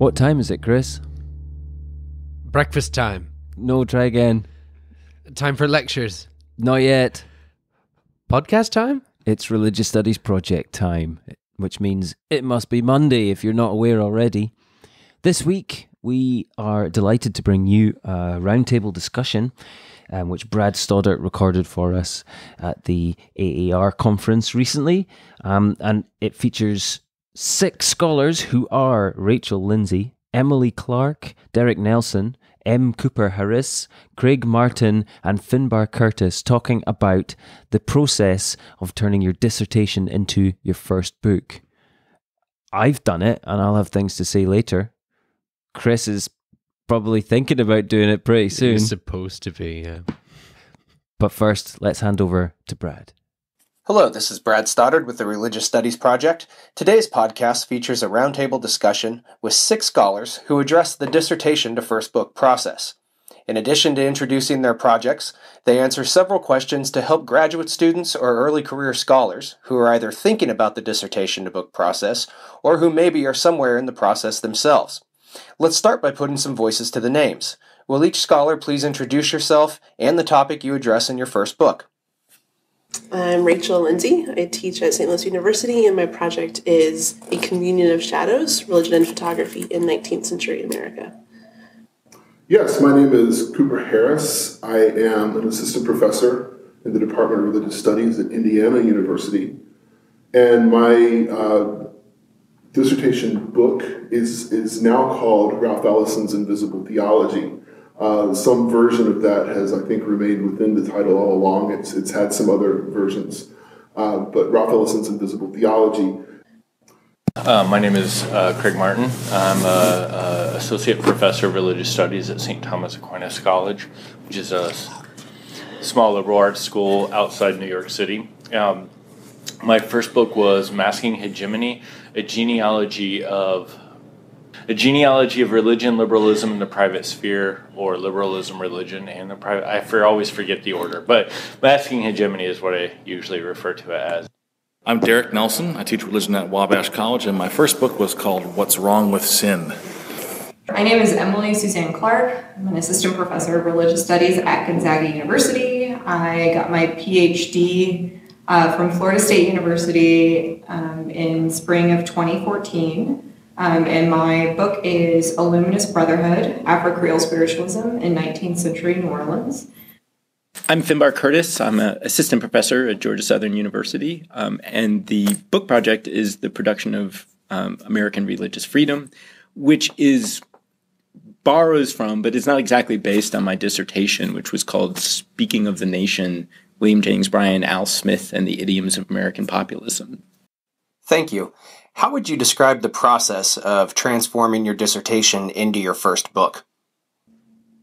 What time is it, Chris? Breakfast time. No, try again. Time for lectures. Not yet. Podcast time? It's Religious Studies Project time, which means it must be Monday if you're not aware already. This week, we are delighted to bring you a roundtable discussion, um, which Brad Stoddard recorded for us at the AAR conference recently. Um, and it features six scholars who are Rachel Lindsey, Emily Clark, Derek Nelson, M. Cooper Harris, Craig Martin, and Finbarr Curtis talking about the process of turning your dissertation into your first book. I've done it, and I'll have things to say later. Chris is probably thinking about doing it pretty soon. It's supposed to be, yeah. But first, let's hand over to Brad. Hello, this is Brad Stoddard with the Religious Studies Project. Today's podcast features a roundtable discussion with six scholars who address the dissertation to first book process. In addition to introducing their projects, they answer several questions to help graduate students or early career scholars who are either thinking about the dissertation to book process or who maybe are somewhere in the process themselves. Let's start by putting some voices to the names. Will each scholar please introduce yourself and the topic you address in your first book? I'm Rachel Lindsey. I teach at St. Louis University, and my project is A Communion of Shadows Religion and Photography in 19th Century America. Yes, my name is Cooper Harris. I am an assistant professor in the Department of Religious Studies at Indiana University. And my uh, dissertation book is, is now called Ralph Ellison's Invisible Theology. Uh, some version of that has, I think, remained within the title all along. It's, it's had some other versions. Uh, but Ralph Ellison's Invisible Theology. Uh, my name is uh, Craig Martin. I'm an associate professor of religious studies at St. Thomas Aquinas College, which is a small liberal arts school outside New York City. Um, my first book was Masking Hegemony, a genealogy of a genealogy of religion, liberalism, in the private sphere, or liberalism, religion, and the private. I for, always forget the order, but masking hegemony is what I usually refer to it as. I'm Derek Nelson. I teach religion at Wabash College, and my first book was called What's Wrong with Sin. My name is Emily Suzanne Clark. I'm an assistant professor of religious studies at Gonzaga University. I got my PhD uh, from Florida State University um, in spring of 2014. Um, and my book is A Luminous Brotherhood Afro Creole Spiritualism in 19th Century New Orleans. I'm Finbarr Curtis. I'm an assistant professor at Georgia Southern University. Um, and the book project is the production of um, American Religious Freedom, which is borrows from, but is not exactly based on my dissertation, which was called Speaking of the Nation William Jennings Bryan, Al Smith, and the Idioms of American Populism. Thank you. How would you describe the process of transforming your dissertation into your first book?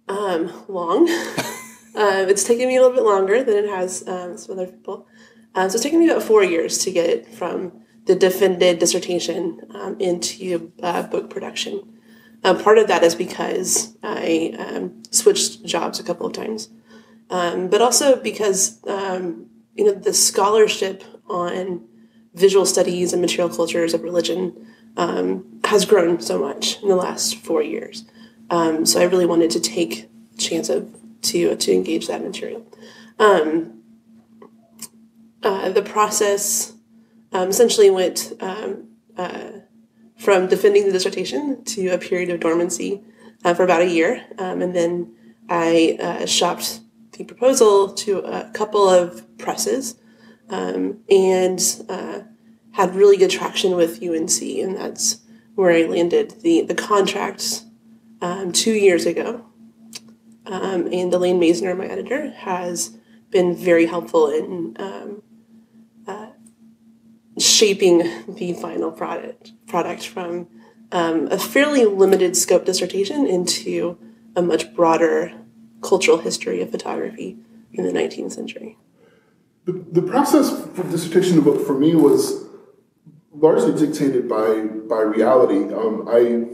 Um, long. uh, it's taken me a little bit longer than it has um, some other people. Uh, so it's taken me about four years to get it from the defended dissertation um, into uh, book production. Uh, part of that is because I um, switched jobs a couple of times, um, but also because um, you know the scholarship on visual studies and material cultures of religion um, has grown so much in the last four years. Um, so I really wanted to take a chance of to to engage that material. Um, uh, the process um, essentially went um, uh, from defending the dissertation to a period of dormancy uh, for about a year, um, and then I uh, shopped the proposal to a couple of presses um, and uh, had really good traction with UNC, and that's where I landed the the contract um, two years ago. Um, and Elaine Maisner, my editor, has been very helpful in um, uh, shaping the final product product from um, a fairly limited scope dissertation into a much broader cultural history of photography in the 19th century. The, the process for dissertation book for me was largely dictated by by reality. Um, I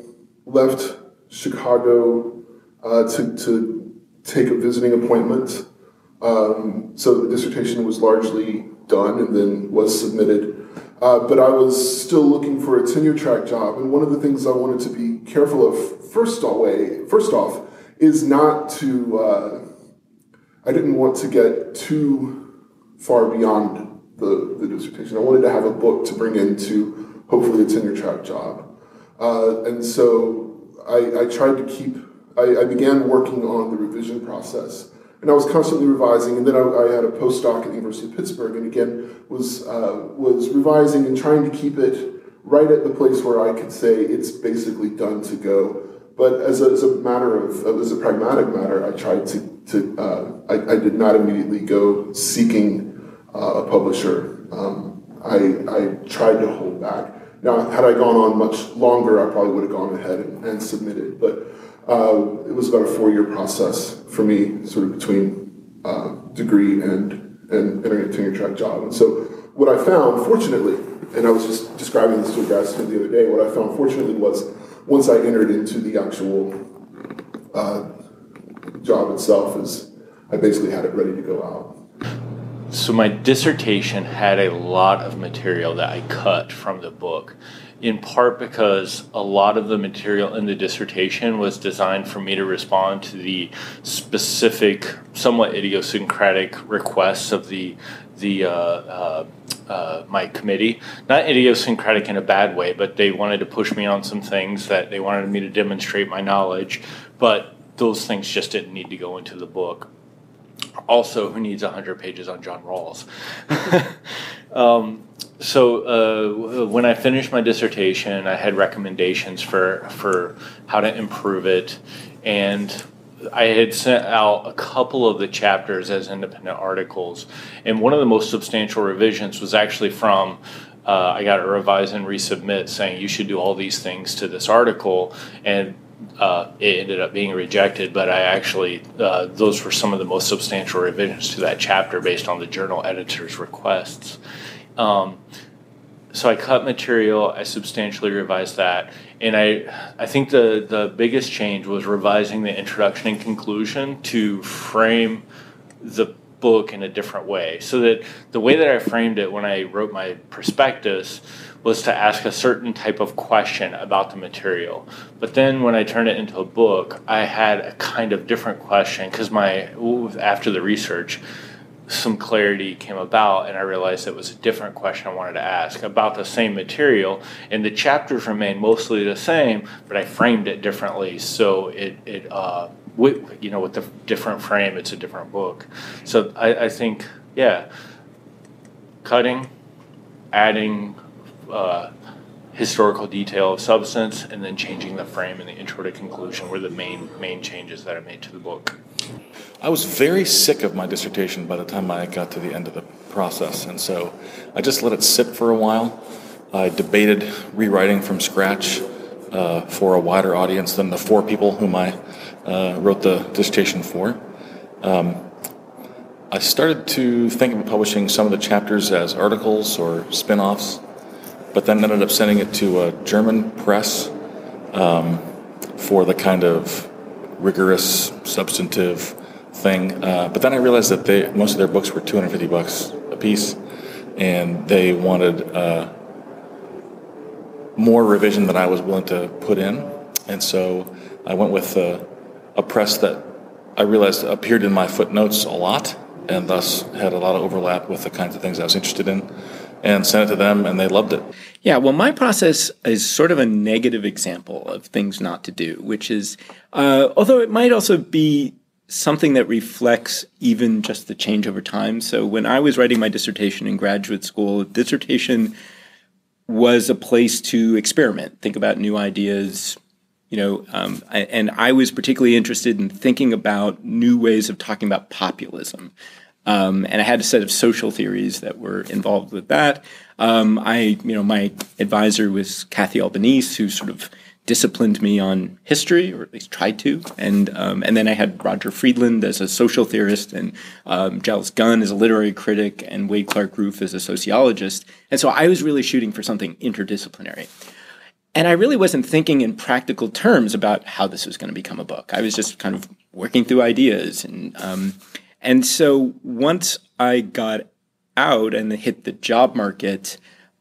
left Chicago uh, to to take a visiting appointment, um, so the dissertation was largely done and then was submitted. Uh, but I was still looking for a tenure track job, and one of the things I wanted to be careful of first away, first off, is not to. Uh, I didn't want to get too far beyond the, the dissertation. I wanted to have a book to bring into hopefully a tenure track job, uh, and so I, I, tried to keep. I, I began working on the revision process and I was constantly revising. And then I, I, had a postdoc at the University of Pittsburgh, and again was uh, was revising and trying to keep it right at the place where I could say it's basically done to go. But as a, as a matter of as a pragmatic matter, I tried to to uh, I, I, did not immediately go seeking uh, a publisher. Um, I I tried to hold back. Now, had I gone on much longer, I probably would have gone ahead and, and submitted, but. Uh, it was about a four-year process for me, sort of between uh, degree and and entering a tenure track job. And so, what I found, fortunately, and I was just describing this to a grad student the other day. What I found, fortunately, was once I entered into the actual uh, job itself, is I basically had it ready to go out. So my dissertation had a lot of material that I cut from the book in part because a lot of the material in the dissertation was designed for me to respond to the specific, somewhat idiosyncratic requests of the the uh, uh, uh, my committee. Not idiosyncratic in a bad way, but they wanted to push me on some things that they wanted me to demonstrate my knowledge. But those things just didn't need to go into the book. Also, who needs 100 pages on John Rawls? um, so uh, when I finished my dissertation, I had recommendations for for how to improve it, and I had sent out a couple of the chapters as independent articles, and one of the most substantial revisions was actually from. Uh, I got a revise and resubmit saying you should do all these things to this article, and uh, it ended up being rejected, but I actually, uh, those were some of the most substantial revisions to that chapter based on the journal editor's requests. Um, so I cut material, I substantially revised that, and I, I think the, the biggest change was revising the introduction and conclusion to frame the book in a different way. So that the way that I framed it when I wrote my prospectus was to ask a certain type of question about the material. But then when I turned it into a book, I had a kind of different question because my after the research, some clarity came about, and I realized it was a different question I wanted to ask about the same material. And the chapters remained mostly the same, but I framed it differently. So it it uh, with, you know with the different frame, it's a different book. So I, I think yeah, cutting, adding uh, historical detail of substance, and then changing the frame and the intro to conclusion were the main main changes that I made to the book. I was very sick of my dissertation by the time I got to the end of the process, and so I just let it sit for a while. I debated rewriting from scratch uh, for a wider audience than the four people whom I uh, wrote the dissertation for. Um, I started to think of publishing some of the chapters as articles or spin offs but then ended up sending it to a German press um, for the kind of rigorous, substantive thing. Uh, but then I realized that they most of their books were 250 bucks a piece, and they wanted uh, more revision than I was willing to put in, and so I went with uh, a press that I realized appeared in my footnotes a lot, and thus had a lot of overlap with the kinds of things I was interested in and sent it to them, and they loved it. Yeah, well, my process is sort of a negative example of things not to do, which is, uh, although it might also be something that reflects even just the change over time. So when I was writing my dissertation in graduate school, dissertation was a place to experiment, think about new ideas, you know, um, and I was particularly interested in thinking about new ways of talking about populism. Um, and I had a set of social theories that were involved with that. Um, I, you know, my advisor was Kathy Albanese, who sort of disciplined me on history, or at least tried to. And um, and then I had Roger Friedland as a social theorist, and um, Giles Gunn as a literary critic, and Wade Clark Roof as a sociologist. And so I was really shooting for something interdisciplinary. And I really wasn't thinking in practical terms about how this was going to become a book. I was just kind of working through ideas and um, and so once I got out and hit the job market,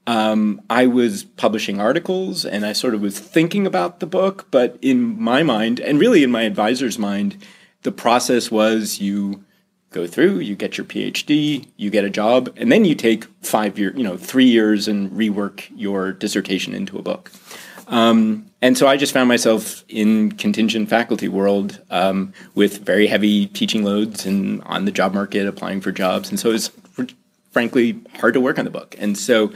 um, I was publishing articles and I sort of was thinking about the book, but in my mind, and really in my advisor's mind, the process was you go through, you get your PhD, you get a job, and then you take five years, you know, three years and rework your dissertation into a book. Um, and so I just found myself in contingent faculty world um, with very heavy teaching loads and on the job market applying for jobs. And so it was frankly hard to work on the book. And so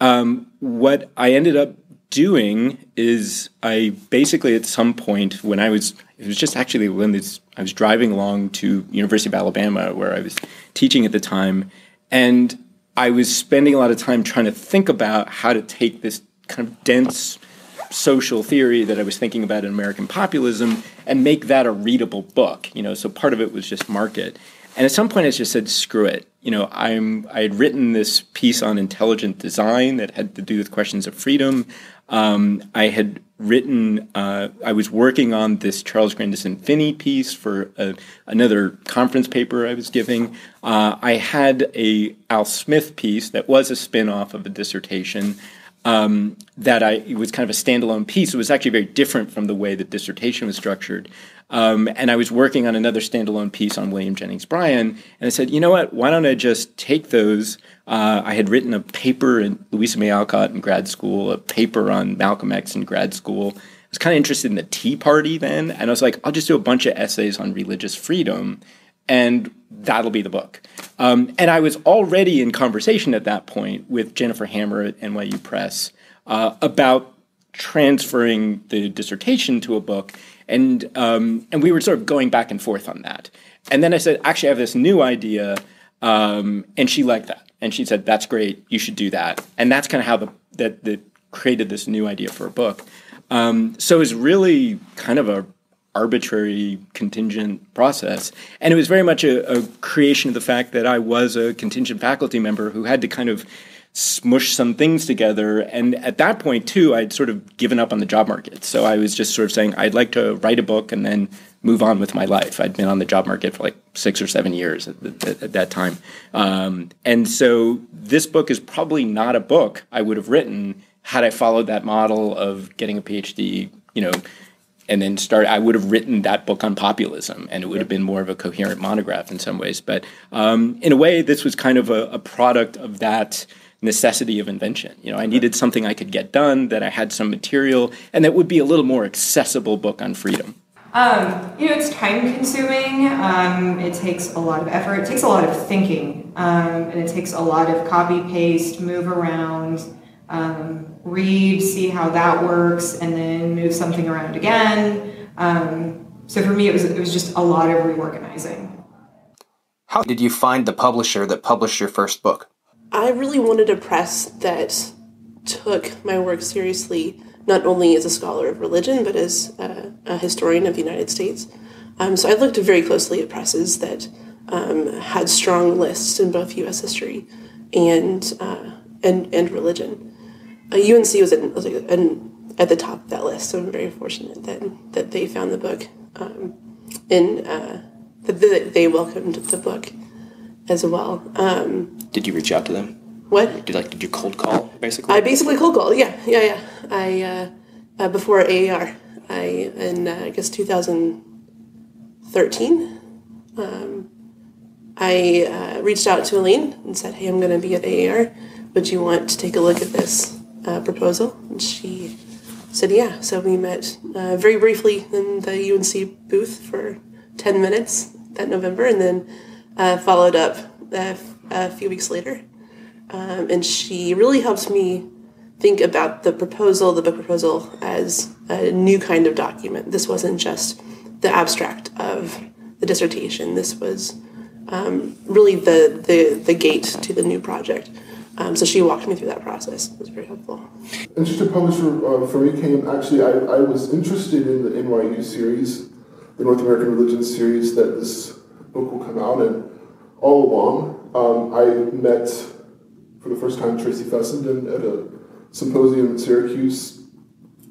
um, what I ended up doing is I basically at some point when I was it was just actually when this I was driving along to University of Alabama where I was teaching at the time and I was spending a lot of time trying to think about how to take this kind of dense social theory that I was thinking about in American populism and make that a readable book. You know, so part of it was just market. And at some point, I just said, "Screw it." You know, I'm I had written this piece on intelligent design that had to do with questions of freedom. Um, I had written. Uh, I was working on this Charles Grandison Finney piece for a, another conference paper I was giving. Uh, I had a Al Smith piece that was a spin-off of a dissertation um, that I it was kind of a standalone piece. It was actually very different from the way the dissertation was structured. Um, and I was working on another standalone piece on William Jennings Bryan, and I said, you know what? Why don't I just take those? Uh, I had written a paper in Louisa May Alcott in grad school, a paper on Malcolm X in grad school. I was kind of interested in the Tea Party then, and I was like, I'll just do a bunch of essays on religious freedom, and that'll be the book. Um, and I was already in conversation at that point with Jennifer Hammer at NYU Press uh, about transferring the dissertation to a book, and um, and we were sort of going back and forth on that. And then I said, actually, I have this new idea, um, and she liked that, and she said, "That's great, you should do that." And that's kind of how the that that created this new idea for a book. Um, so it's really kind of a arbitrary contingent process. And it was very much a, a, creation of the fact that I was a contingent faculty member who had to kind of smush some things together. And at that point, too, I'd sort of given up on the job market. So I was just sort of saying, I'd like to write a book and then move on with my life. I'd been on the job market for like six or seven years at, at, at that time. Um, and so this book is probably not a book I would have written had I followed that model of getting a PhD, you know, and then start i would have written that book on populism and it would have been more of a coherent monograph in some ways. But um, in a way this was kind of a, a, product of that necessity of invention. You know i needed something i could get done that i had some material and that would be a little more accessible book on freedom. Um, you know it's time consuming um, it takes a lot of effort. It takes a lot of thinking. Um, and it takes a lot of copy paste move around um, read, see how that works, and then move something around again. Um, so for me, it was it was just a lot of reorganizing. How did you find the publisher that published your first book? I really wanted a press that took my work seriously, not only as a scholar of religion, but as a, a historian of the United States. Um, so I looked very closely at presses that um, had strong lists in both U.S. history and uh, and and religion UNC was, in, was like at the top of that list, so I'm very fortunate that that they found the book, um, and uh, that they welcomed the book as well. Um, did you reach out to them? What? Did like did you cold call basically? I basically cold called. Yeah, yeah, yeah. I uh, uh, before AAR, I in uh, I guess 2013. Um, I uh, reached out to Elaine and said, "Hey, I'm going to be at AAR. Would you want to take a look at this uh, proposal. And she said, yeah. So we met uh, very briefly in the UNC booth for 10 minutes that November and then uh, followed up uh, a few weeks later. Um, and she really helped me think about the proposal, the book proposal, as a new kind of document. This wasn't just the abstract of the dissertation. This was um, really the, the, the gate to the new project. Um, so she walked me through that process. It was very helpful. and Interesting publisher uh, for me came actually. I, I was interested in the NYU series, the North American Religion series that this book will come out in. All along, um, I met for the first time Tracy Fessenden at a symposium in Syracuse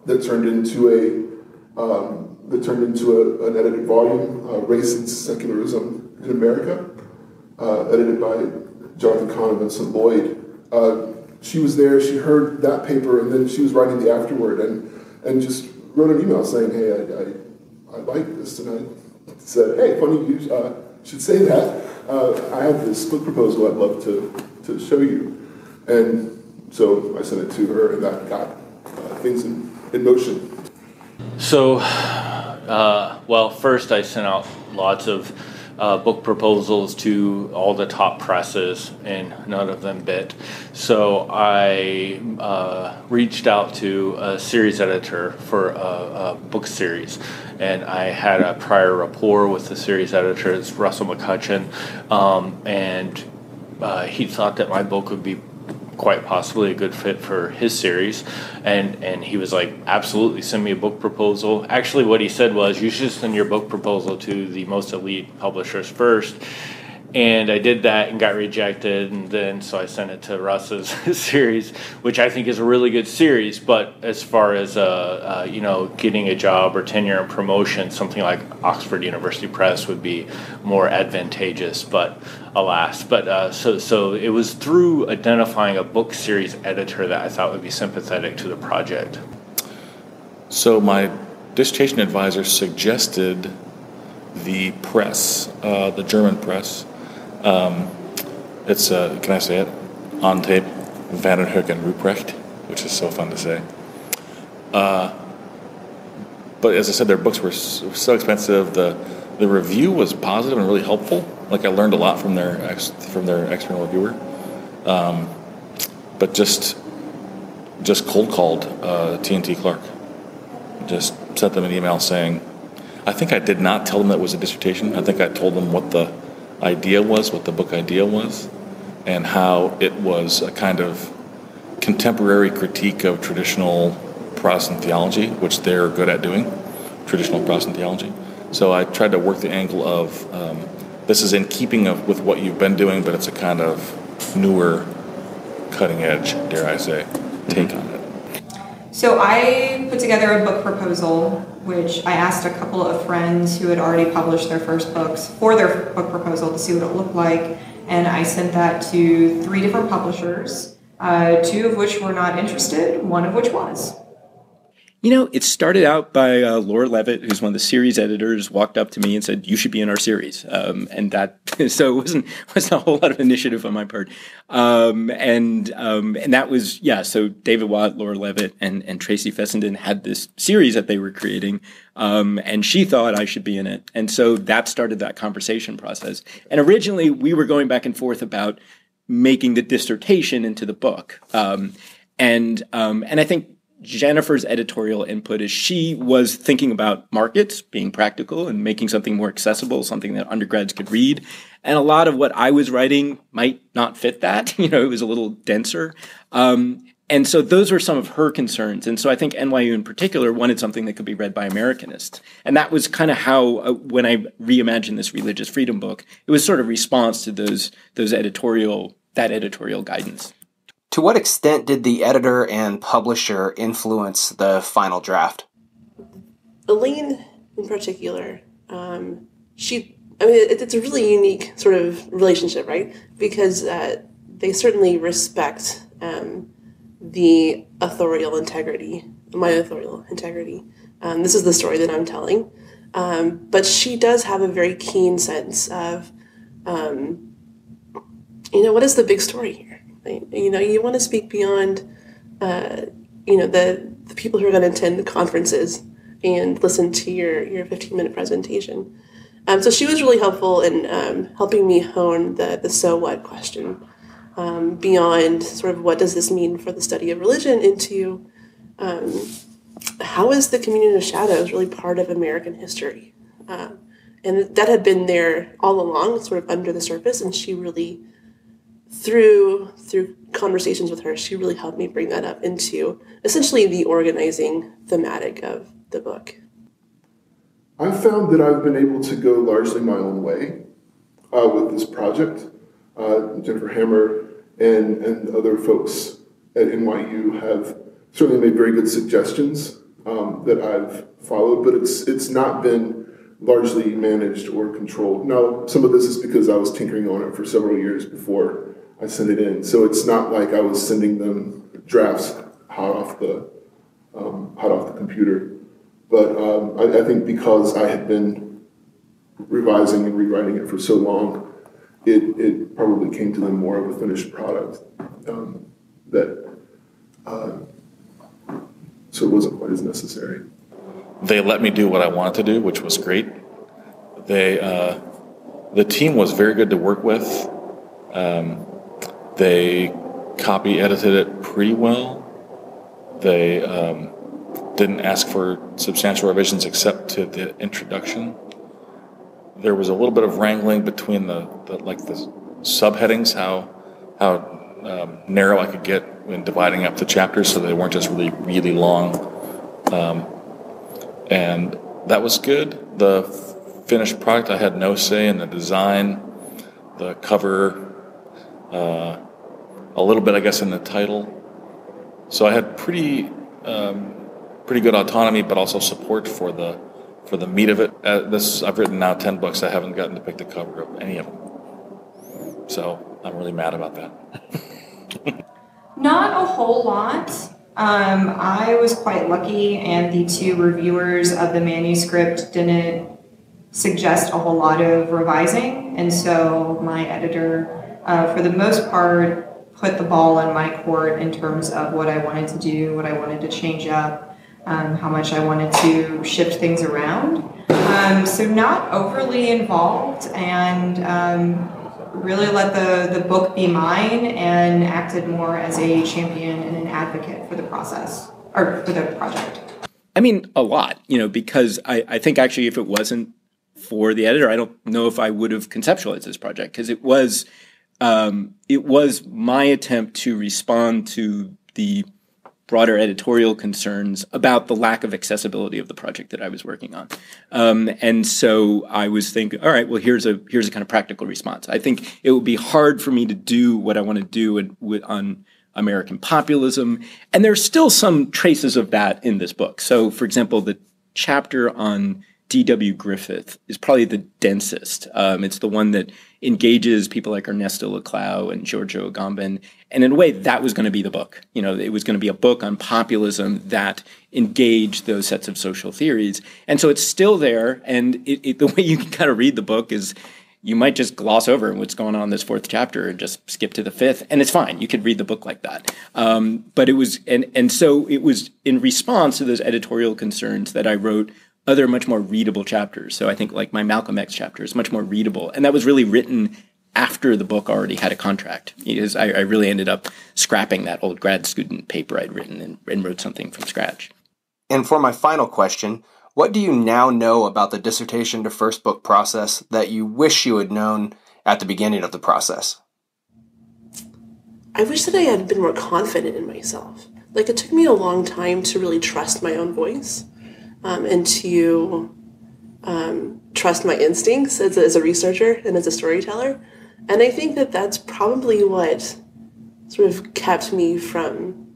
that turned into a um, that turned into a, an edited volume, uh, "Race and Secularism in America," uh, edited by Jonathan Kahn and Lloyd. Uh, she was there, she heard that paper, and then she was writing the afterword and, and just wrote an email saying, hey, I, I, I like this. And I said, hey, funny you uh, should say that. Uh, I have this book proposal I'd love to, to show you. And so I sent it to her, and that got uh, things in, in motion. So, uh, well, first I sent out lots of uh, book proposals to all the top presses, and none of them bit. So I uh, reached out to a series editor for a, a, book series, and I had a prior rapport with the series editor, it's Russell McCutcheon, um, and uh, he thought that my book would be quite possibly a good fit for his series. And and he was like absolutely send me a book proposal. Actually what he said was you should send your book proposal to the most elite publishers first and I did that and got rejected, and then so I sent it to Russ's series, which I think is a really good series. But as far as uh, uh, you know, getting a job or tenure and promotion, something like Oxford University Press would be more advantageous. But alas, but uh, so so it was through identifying a book series editor that I thought would be sympathetic to the project. So my dissertation advisor suggested the press, uh, the German press um, it's, uh, can I say it? On tape, Vandenhoeck and Ruprecht, which is so fun to say. Uh, but as I said, their books were so, expensive. The the review was positive and really helpful. Like I learned a lot from their ex, from their external reviewer. Um, but just just cold called uh, T&T Clark. Just sent them an email saying, I think I did not tell them that was a dissertation. I think I told them what the idea was, what the book idea was, and how it was a kind of contemporary critique of traditional Protestant theology, which they're good at doing, traditional Protestant theology. So I tried to work the angle of um, this is in keeping of, with what you've been doing, but it's a kind of newer, cutting edge, dare I say, take mm-hmm. on it. So I put together a book proposal, which I asked a couple of friends who had already published their first books for their book proposal to see what it looked like. And I sent that to three different publishers, uh, two of which were not interested, one of which was. You know, it started out by uh, Laura Levitt, who's one of the series editors, walked up to me and said, "You should be in our series," um, and that so it wasn't wasn't a whole lot of initiative on my part, um, and um, and that was yeah. So David Watt, Laura Levitt, and and Tracy Fessenden had this series that they were creating, um, and she thought I should be in it, and so that started that conversation process. And originally, we were going back and forth about making the dissertation into the book, um, and um, and I think Jennifer's editorial input is she was thinking about markets being practical and making something more accessible, something that undergrads could read. And a lot of what I was writing might not fit that. You know, it was a little denser. Um, and so those were some of her concerns. And so I think NYU in particular wanted something that could be read by Americanists. And that was kind of how, uh, when I reimagined this religious freedom book, it was sort of response to those those editorial that editorial guidance. To what extent did the editor and publisher influence the final draft? Elaine, in particular, um, she, I mean, it, it's a really unique sort of relationship, right? Because uh, they certainly respect um, the authorial integrity, my authorial integrity. Um, this is the story that I'm telling. Um, but she does have a very keen sense of, um, you know, what is the big story here? You know, you want to speak beyond, uh, you know, the, the people who are going to attend the conferences and listen to your, your 15 minute presentation. Um, so she was really helpful in um, helping me hone the, the so what question um, beyond sort of what does this mean for the study of religion into um, how is the communion of shadows really part of American history? Uh, and that had been there all along, sort of under the surface, and she really through through conversations with her, she really helped me bring that up into essentially the organizing thematic of the book. I've found that I've been able to go largely my own way uh, with this project. Uh, Jennifer Hammer and, and other folks at NYU have certainly made very good suggestions um, that I've followed, but it's it's not been largely managed or controlled. Now, some of this is because I was tinkering on it for several years before I sent it in. So it's not like I was sending them drafts hot off the um, hot off the computer. But um, I, I, think because I had been revising and rewriting it for so long, it, it probably came to them more of a finished product um, that uh, so it wasn't quite as necessary. They let me do what I wanted to do, which was great. They uh, the team was very good to work with. Um, they copy edited it pretty well. They um, didn't ask for substantial revisions except to the introduction. There was a little bit of wrangling between the, the like the subheadings, how how um, narrow I could get when dividing up the chapters, so they weren't just really really long. Um, and that was good. The finished product, I had no say in the design, the cover, uh, a little bit, I guess, in the title. So I had pretty um, pretty good autonomy, but also support for the for the meat of it. Uh, this I've written now ten books. I haven't gotten to pick the cover of any of them, so I'm really mad about that. Not a whole lot. Um, I was quite lucky, and the two reviewers of the manuscript didn't suggest a whole lot of revising, and so my editor, uh, for the most part, put the ball in my court in terms of what I wanted to do, what I wanted to change up, um, how much I wanted to shift things around. Um, so not overly involved and um, really let the, the book be mine and acted more as a champion and an advocate for the process or for the project. I mean, a lot, you know, because I, I think actually if it wasn't for the editor, I don't know if I would have conceptualized this project because it was – um, it was my attempt to respond to the broader editorial concerns about the lack of accessibility of the project that I was working on. Um, and so I was thinking, all right, well, here's a here's a kind of practical response. I think it would be hard for me to do what I want to do in, with, on American populism, and there's still some traces of that in this book. So, for example, the chapter on D.W. Griffith is probably the densest. Um, it's the one that engages people like Ernesto Laclau and Giorgio Agamben. And in a way, that was going to be the book. You know, it was going to be a book on populism that engaged those sets of social theories. And so it's still there. And it, it, the way you can kind of read the book is you might just gloss over what's going on in this fourth chapter and just skip to the fifth, and it's fine. You could read the book like that. Um, but it was, and and so it was in response to those editorial concerns that I wrote other much more readable chapters. So I think like my Malcolm X chapter is much more readable, and that was really written after the book already had a contract. Because I, I really ended up scrapping that old grad student paper I'd written and, and wrote something from scratch. And for my final question, what do you now know about the dissertation to first book process that you wish you had known at the beginning of the process? I wish that I had been more confident in myself. Like, it took me a long time to really trust my own voice um, and to um, trust my instincts as a, as a researcher and as a storyteller. And I think that that's probably what sort of kept me from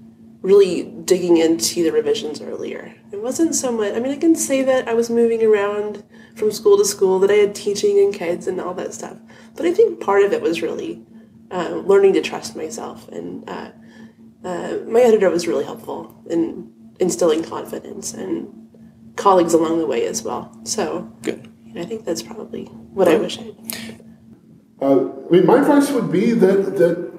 really digging into the revisions earlier. It wasn't so much, I mean, I can say that I was moving around from school to school, that I had teaching and kids and all that stuff. But I think part of it was really uh, learning to trust myself. And uh, uh, my editor was really helpful in instilling confidence and colleagues along the way as well. So good. I think that's probably what I wish I. Uh, I mean, my advice would be that that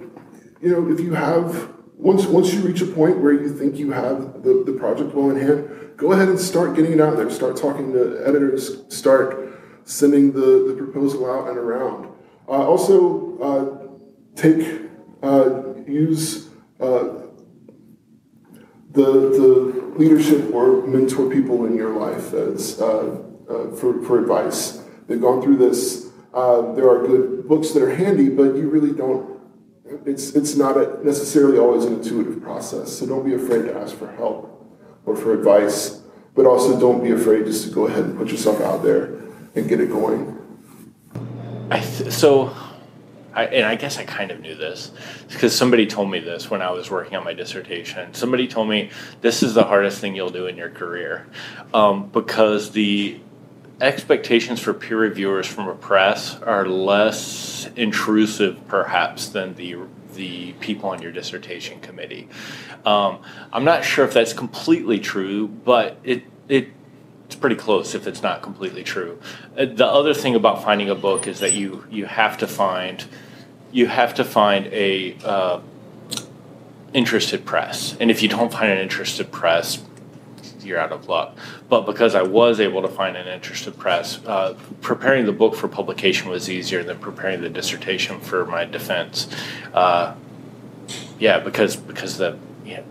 you know if you have once once you reach a point where you think you have the, the project well in hand, go ahead and start getting it out there. Start talking to editors. Start sending the, the proposal out and around. Uh, also, uh, take uh, use uh, the the leadership or mentor people in your life as uh, uh, for, for advice. They've gone through this. Uh, there are good books that are handy, but you really don't. It's it's not a, necessarily always an intuitive process. So don't be afraid to ask for help or for advice, but also don't be afraid just to go ahead and put yourself out there and get it going. I th- so I, and I guess I kind of knew this because somebody told me this when I was working on my dissertation. Somebody told me this is the hardest thing you'll do in your career um, because the expectations for peer reviewers from a press are less intrusive, perhaps, than the the people on your dissertation committee. Um, I'm not sure if that's completely true, but it it it's pretty close if it's not completely true. Uh, the other thing about finding a book is that you you have to find you have to find a uh, interested press, and if you don't find an interested press, you're out of luck. But because I was able to find an interested press, uh, preparing the book for publication was easier than preparing the dissertation for my defense. Uh, yeah, because because the yeah,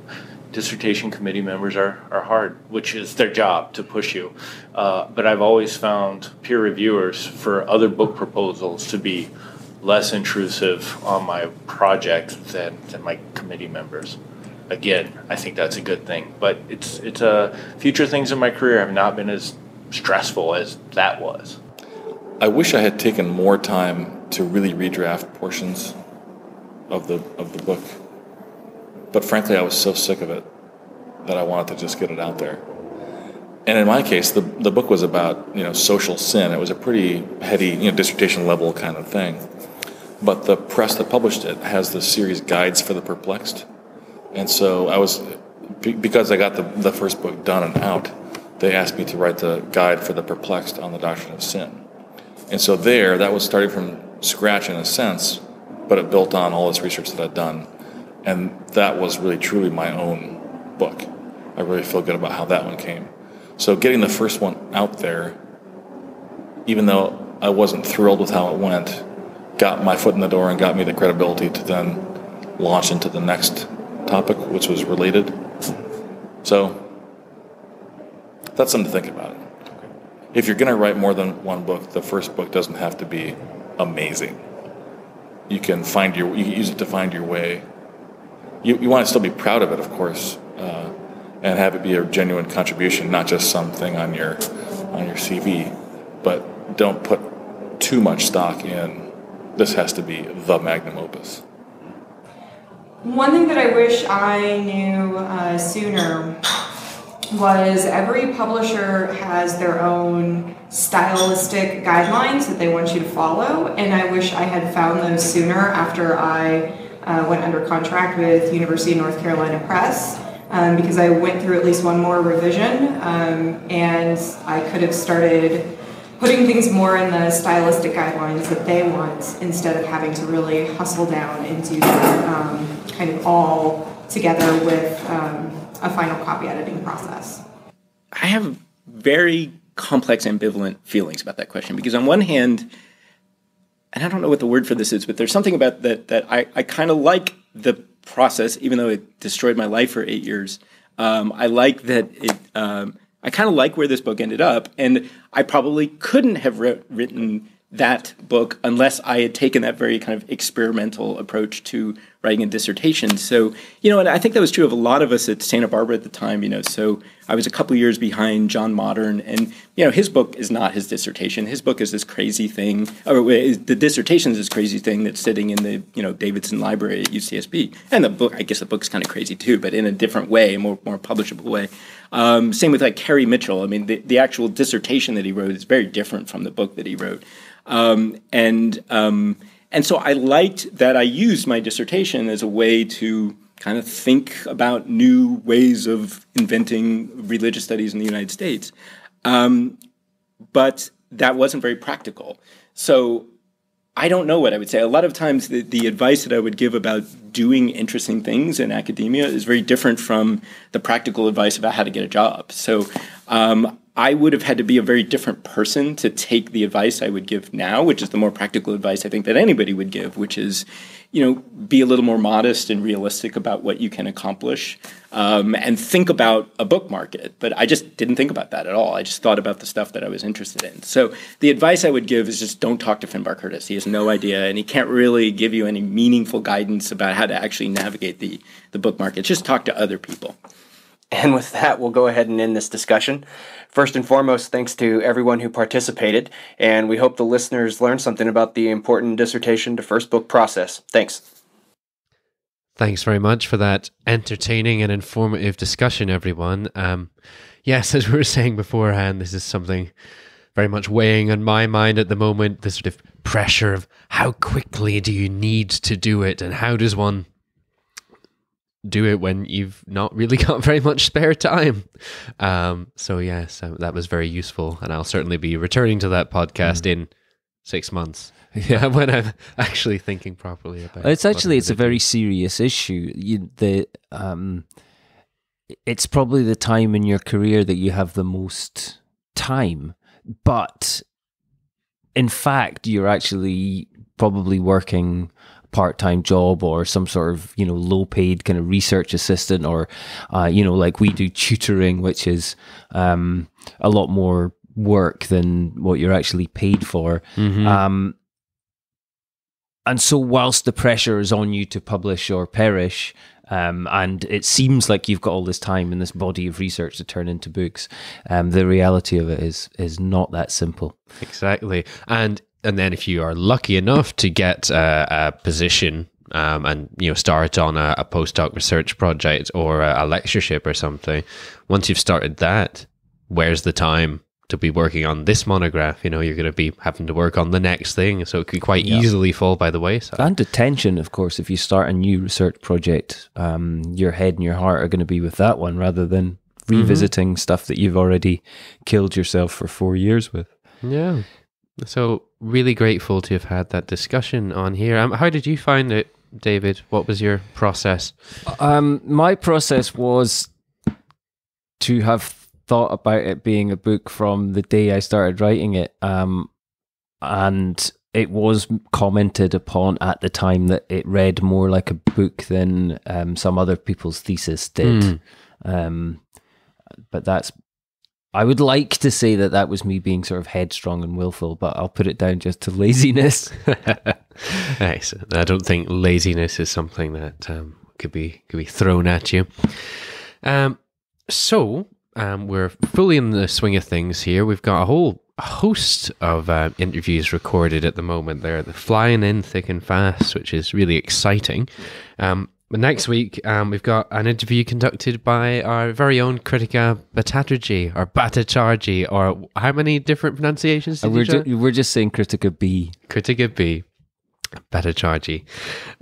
dissertation committee members are, are hard, which is their job to push you. Uh, but I've always found peer reviewers for other book proposals to be less intrusive on my project than, than my committee members again, I think that's a good thing. But it's it's a future things in my career have not been as stressful as that was. I wish I had taken more time to really redraft portions of the of the book. But frankly, I was so sick of it that I wanted to just get it out there. And in my case, the, the book was about you know social sin. It was a pretty heady you know dissertation level kind of thing. But the press that published it has the series Guides for the Perplexed, and so I was, because I got the, the first book done and out, they asked me to write the guide for the perplexed on the doctrine of sin. And so there, that was starting from scratch in a sense, but it built on all this research that I'd done. And that was really truly my own book. I really feel good about how that one came. So getting the first one out there, even though I wasn't thrilled with how it went, got my foot in the door and got me the credibility to then launch into the next topic, which was related. So that's something to think about. If you're going to write more than one book, the first book doesn't have to be amazing. You can find your, you can use it to find your way. You, you want to still be proud of it, of course, uh, and have it be a genuine contribution, not just something on your on your CV. But don't put too much stock in. This has to be the magnum opus. One thing that I wish I knew uh, sooner was every publisher has their own stylistic guidelines that they want you to follow, and I wish I had found those sooner after I uh, went under contract with University of North Carolina Press. Um, because I went through at least one more revision, um, and I could have started putting things more in the stylistic guidelines that they want instead of having to really hustle down into um, kind of all together with um, a final copy editing process? I have very complex, ambivalent feelings about that question because, on one hand, and I don't know what the word for this is, but there's something about that that I, I kind of like the process, even though it destroyed my life for eight years. Um, I like that it. Um, I kind of like where this book ended up, and I probably couldn't have written that book unless I had taken that very kind of experimental approach to writing a dissertation. So, you know, and I think that was true of a lot of us at Santa Barbara at the time, you know. So I was a couple years behind John Modern, and, you know, his book is not his dissertation. His book is this crazy thing, or the dissertation is this crazy thing that's sitting in the, you know, Davidson Library at UCSB. And the book, I guess the book's kind of crazy too, but in a different way, a more, more publishable way. Um, same with like Kerry Mitchell. I mean, the, the actual dissertation that he wrote is very different from the book that he wrote. Um, and um, and so I liked that I used my dissertation as a way to kind of think about new ways of inventing religious studies in the United States. Um, but that wasn't very practical. So I don't know what I would say. A lot of times, the, the advice that I would give about doing interesting things in academia is very different from the practical advice about how to get a job. So um, I would have had to be a very different person to take the advice I would give now, which is the more practical advice I think that anybody would give, which is, you know, be a little more modest and realistic about what you can accomplish, um, and think about a book market. But I just didn't think about that at all. I just thought about the stuff that I was interested in. So the advice I would give is just don't talk to Finbarr Curtis. He has no idea, and he can't really give you any meaningful guidance about how to actually navigate the the book market. Just talk to other people. And with that, we'll go ahead and end this discussion. First and foremost, thanks to everyone who participated, and we hope the listeners learned something about the important dissertation to first book process. Thanks. Thanks very much for that entertaining and informative discussion, everyone. Um, yes, as we were saying beforehand, this is something very much weighing on my mind at the moment the sort of pressure of how quickly do you need to do it and how does one do it when you've not really got very much spare time. Um, so yes, that was very useful, and I'll certainly be returning to that podcast mm. in six months. Yeah, when I'm actually thinking properly about. It. It's actually it's a very serious issue. You, the um, it's probably the time in your career that you have the most time, but in fact, you're actually probably working part-time job or some sort of you know low-paid kind of research assistant or uh, you know like we do tutoring which is um, a lot more work than what you're actually paid for mm-hmm. um, and so whilst the pressure is on you to publish or perish um, and it seems like you've got all this time and this body of research to turn into books. Um, the reality of it is is not that simple. Exactly, and and then if you are lucky enough to get a, a position um, and you know start on a, a postdoc research project or a, a, lectureship or something, once you've started that, where's the time to be working on this monograph? You know, you're going to be having to work on the next thing, so it could quite yeah. easily fall by the wayside. And attention, of course, if you start a new research project, um, your head and your heart are going to be with that one rather than mm-hmm. revisiting mm-hmm. stuff that you've already killed yourself for four years with. Yeah. So really grateful to have had that discussion on here. Um, how did you find it, David? What was your process? Um, my process was to have thought about it being a book from the day I started writing it, um, and it was commented upon at the time that it read more like a book than um, some other people's thesis did. Mm. but that's I would like to say that that was me being sort of headstrong and willful, but I'll put it down just to laziness. I don't think laziness is something that um, could be could be thrown at you. Um, so um, we're fully in the swing of things here. We've got a whole host of uh, interviews recorded at the moment. They're flying in thick and fast, which is really exciting. Um, but next week, um, we've got an interview conducted by our very own Kritika Bhattacharjee, or Bhattacharjee, or how many different pronunciations we're, ju- we're just saying Kritika B. Kritika B. Bhattacharjee.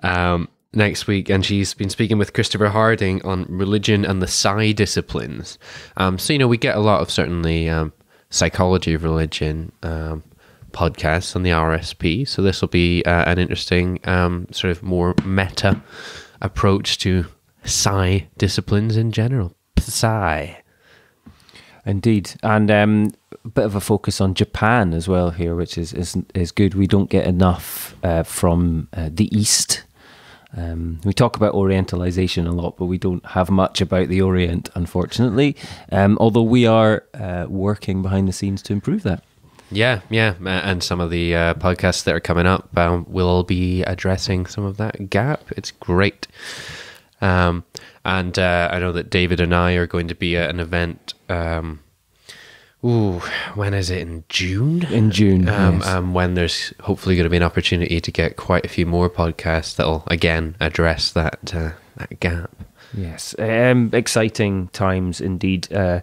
Um, next week, and she's been speaking with Christopher Harding on religion and the psy disciplines. Um, so, you know, we get a lot of certainly um, psychology of religion um, podcasts on the RSP. So, this will be uh, an interesting, um, sort of more meta approach to psy disciplines in general. Psi. Indeed, and um, a bit of a focus on Japan as well here, which is is is good. We don't get enough uh, from uh, the East. Um, we talk about Orientalization a lot, but we don't have much about the Orient, unfortunately. Um, although we are uh, working behind the scenes to improve that. Yeah, yeah, and some of the uh, podcasts that are coming up um, will be addressing some of that gap. It's great. Um, and uh, I know that David and I are going to be at an event. Um, ooh, when is it? In June? In June. Um, yes. um, when there's hopefully going to be an opportunity to get quite a few more podcasts that'll again address that uh, that gap. Yes, um, exciting times indeed. Uh,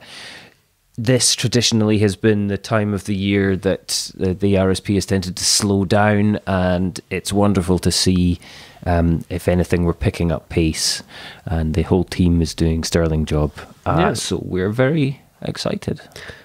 this traditionally has been the time of the year that the, the RSP has tended to slow down, and it's wonderful to see. Um, if anything, we're picking up pace, and the whole team is doing sterling job. Uh, yeah. So we're very excited.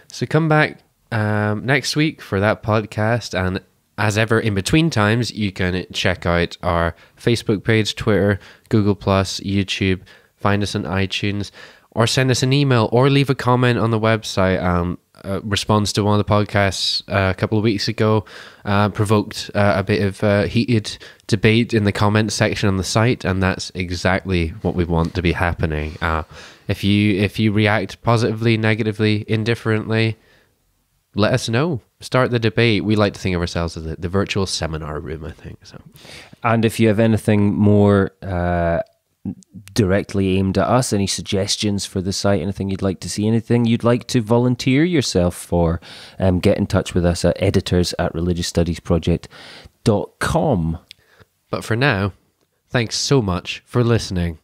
So come back um, next week for that podcast, and as ever, in between times, you can check out our Facebook page, Twitter, Google Plus, YouTube. Find us on iTunes or send us an email or leave a comment on the website. Um, uh, response to one of the podcasts uh, a couple of weeks ago uh, provoked uh, a bit of uh, heated debate in the comments section on the site, and that's exactly what we want to be happening. If you if you react positively, negatively, indifferently, let us know. Start the debate. We like to think of ourselves as the, the virtual seminar room. I think so. And if you have anything more directly aimed at us, any suggestions for the site, anything you'd like to see, anything you'd like to volunteer yourself for, um, get in touch with us at editors at religiousstudiesproject.com. But for now, thanks so much for listening.